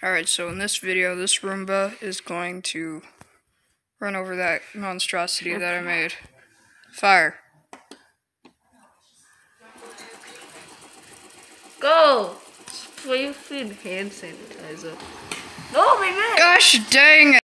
Alright, so in this video, this Roomba is going to run over that monstrosity that I made. Fire. Go! Spray feed hand sanitizer. No, my man! Gosh dang it!